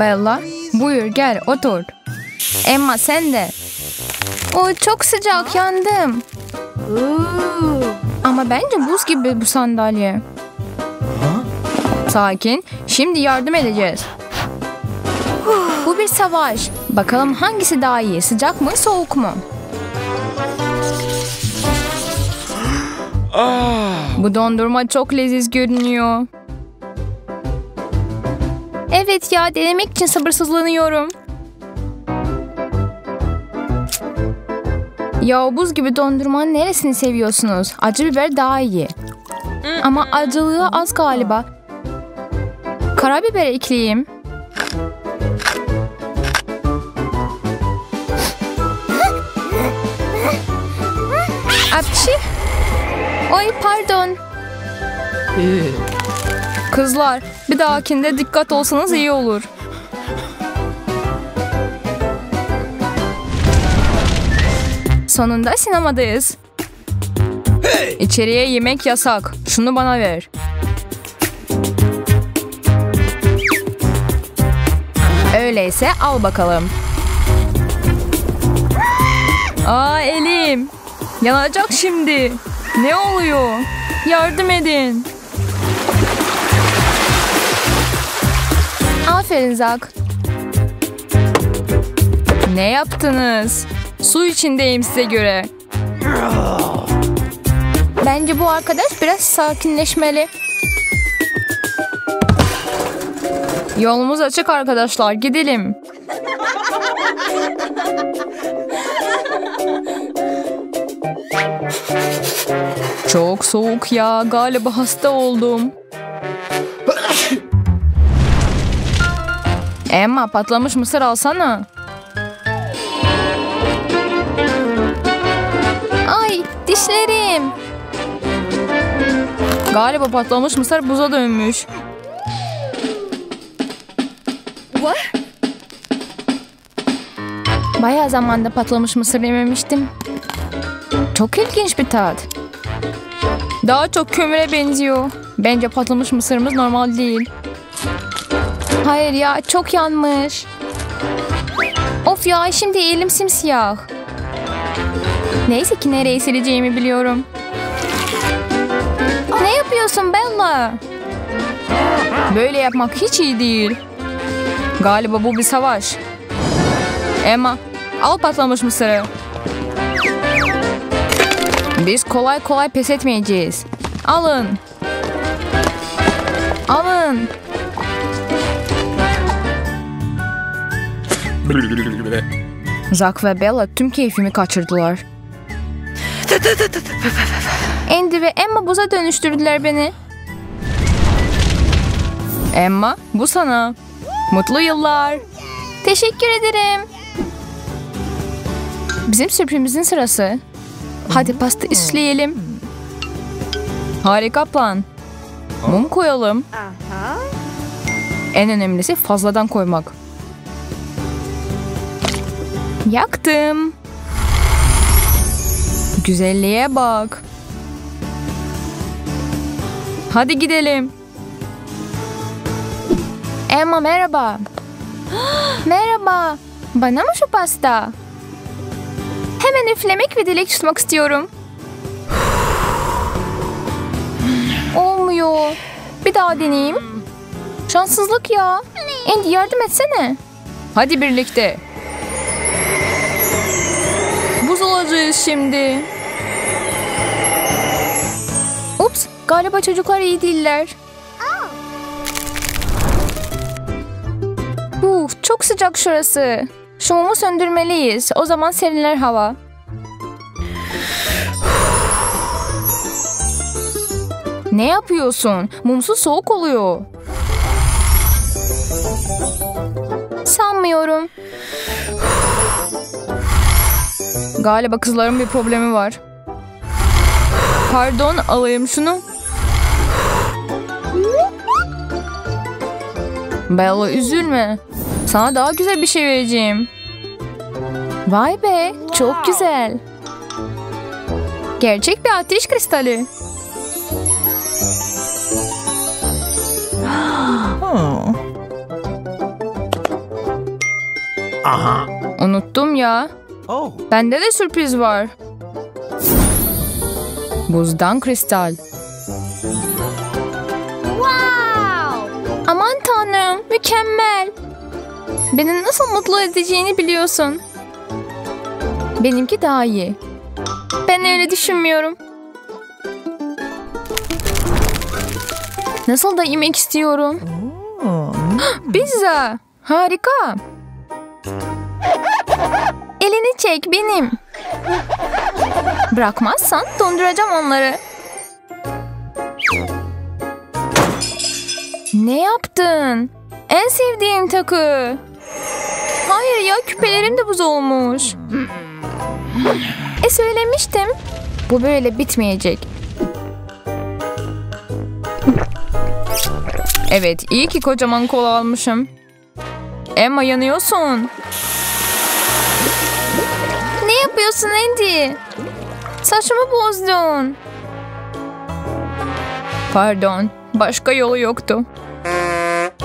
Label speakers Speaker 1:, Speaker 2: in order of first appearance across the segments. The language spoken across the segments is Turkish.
Speaker 1: Bella, buyur gel otur. Emma sen de. O çok sıcak yandım. Ama bence buz gibi bu sandalye. Sakin. Şimdi yardım edeceğiz. Bu bir savaş. Bakalım hangisi daha iyi? Sıcak mı, soğuk mu? Bu dondurma çok leziz görünüyor. Evet ya denemek için sabırsızlanıyorum. Ya buz gibi dondurmanın neresini seviyorsunuz? Acı biber daha iyi. Ama acılığı az galiba. Karabiber ekleyeyim. Apçi. Oy pardon. Kızlar bir dahakinde dikkat olsanız iyi olur. Sonunda sinemadayız. İçeriye yemek yasak. Şunu bana ver. Öyleyse al bakalım. Aa elim. Yanacak şimdi. Ne oluyor? Yardım edin. Aferin Zak. Ne yaptınız? Su içindeyim size göre. Bence bu arkadaş biraz sakinleşmeli. Yolumuz açık arkadaşlar. Gidelim. Çok soğuk ya. Galiba hasta oldum. Emma patlamış mısır alsana. Ay dişlerim. Galiba patlamış mısır buza dönmüş.
Speaker 2: What?
Speaker 1: Bayağı zamanda patlamış mısır yememiştim. Çok ilginç bir tat. Daha çok kömüre benziyor. Bence patlamış mısırımız normal değil. Hayır ya çok yanmış. Of ya şimdi elim simsiyah. Neyse ki nereye sileceğimi biliyorum. Ne yapıyorsun Bella? Böyle yapmak hiç iyi değil. Galiba bu bir savaş. Emma al patlamış mısırı. Biz kolay kolay pes etmeyeceğiz. Alın. Alın. Zack ve Bella tüm keyfimi kaçırdılar. Andy ve Emma buza dönüştürdüler beni. Emma bu sana. Mutlu yıllar. Teşekkür ederim. Bizim sürprizimizin sırası. Hadi pasta üfleyelim. Harika plan. Mum koyalım. En önemlisi fazladan koymak. Yaktım. Güzelliğe bak. Hadi gidelim. Emma merhaba. merhaba. Bana mı şu pasta? Hemen üflemek ve dilek tutmak istiyorum. Olmuyor. Bir daha deneyeyim. Şanssızlık ya. Andy yardım etsene. Hadi birlikte. Olacağız şimdi. Ups, galiba çocuklar iyi değiller. Uf, çok sıcak şurası. Şu mumu söndürmeliyiz. O zaman serinler hava. Ne yapıyorsun? Mumsuz soğuk oluyor. Sanmıyorum. Galiba kızların bir problemi var. Pardon alayım şunu. Bella üzülme. Sana daha güzel bir şey vereceğim. Vay be çok güzel. Gerçek bir ateş kristali. Unuttum ya.
Speaker 2: Oh.
Speaker 1: Bende de sürpriz var. Buzdan kristal. Aman tanrım mükemmel. Beni nasıl mutlu edeceğini biliyorsun. Benimki daha iyi. Ben öyle düşünmüyorum. Nasıl da yemek istiyorum. Pizza. Harika. Çek benim. Bırakmazsan donduracağım onları. Ne yaptın? En sevdiğim takı. Hayır ya küpelerim de buz olmuş. E söylemiştim. Bu böyle bitmeyecek. Evet iyi ki kocaman kola almışım. Emma yanıyorsun. Yapıyorsun Andy? Saçımı bozdun. Pardon, başka yolu yoktu.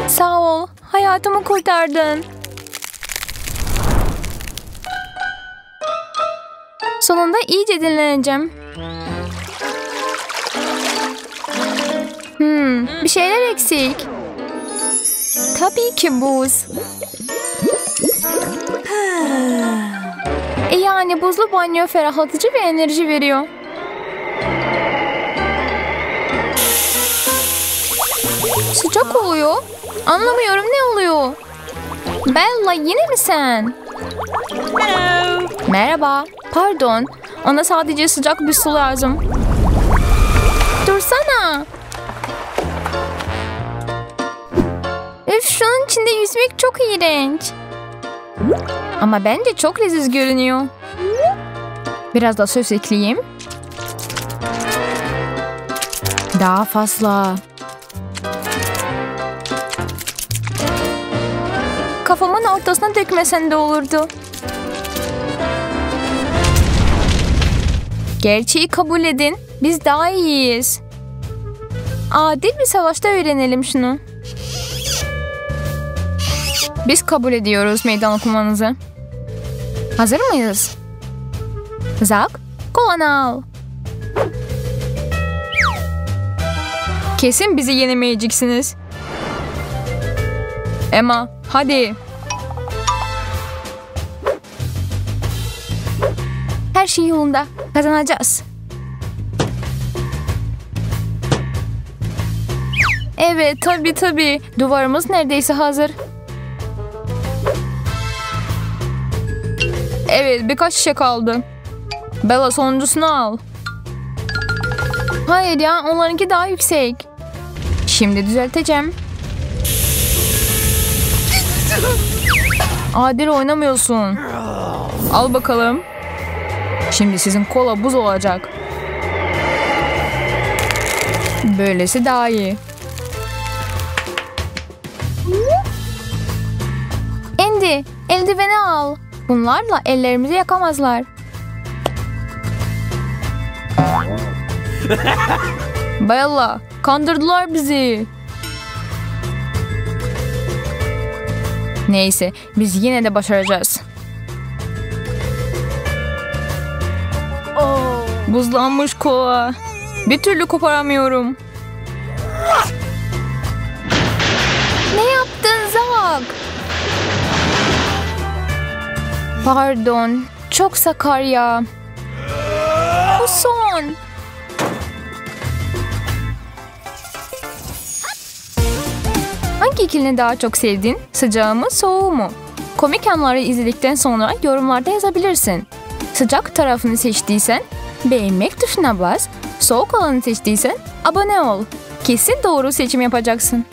Speaker 1: Sağ ol, hayatımı kurtardın. Sonunda iyice dinleneceğim. Hmm, bir şeyler eksik. Tabii ki buz. Yani buzlu banyo ferahlatıcı ve enerji veriyor. Sıcak oluyor. Anlamıyorum ne oluyor? Bella yine mi sen? Merhaba. Pardon. Ona sadece sıcak bir su lazım. Dursana. Üf şunun içinde yüzmek çok iğrenç. Ama bence çok leziz görünüyor. Biraz da söz ekleyeyim. Daha fazla. Kafamın ortasına dökmesen de olurdu. Gerçeği kabul edin. Biz daha iyiyiz. Adil bir savaşta öğrenelim şunu. Biz kabul ediyoruz meydan okumanızı. Hazır mıyız? Zak, kolanı al. Kesin bizi yenemeyeceksiniz. Emma, hadi. Her şey yolunda. Kazanacağız. Evet, tabii tabii. Duvarımız neredeyse hazır. Evet, birkaç şişe kaldı. Bella sonuncusunu al. Hayır ya, onlarınki daha yüksek. Şimdi düzelteceğim. Adil oynamıyorsun. Al bakalım. Şimdi sizin kola buz olacak. Böylesi daha iyi. Andy, eldiveni al. Bunlarla ellerimizi yakamazlar. Bella, kandırdılar bizi. Neyse, biz yine de başaracağız. Buzlanmış kola. Bir türlü koparamıyorum. Ne yaptın Zak? Pardon. Çok sakar ya. Bu son. Hangi ikilini daha çok sevdin? Sıcağı mı, soğuğu mu? Komik anları izledikten sonra yorumlarda yazabilirsin. Sıcak tarafını seçtiysen beğenmek tuşuna bas. Soğuk olanı seçtiysen abone ol. Kesin doğru seçim yapacaksın.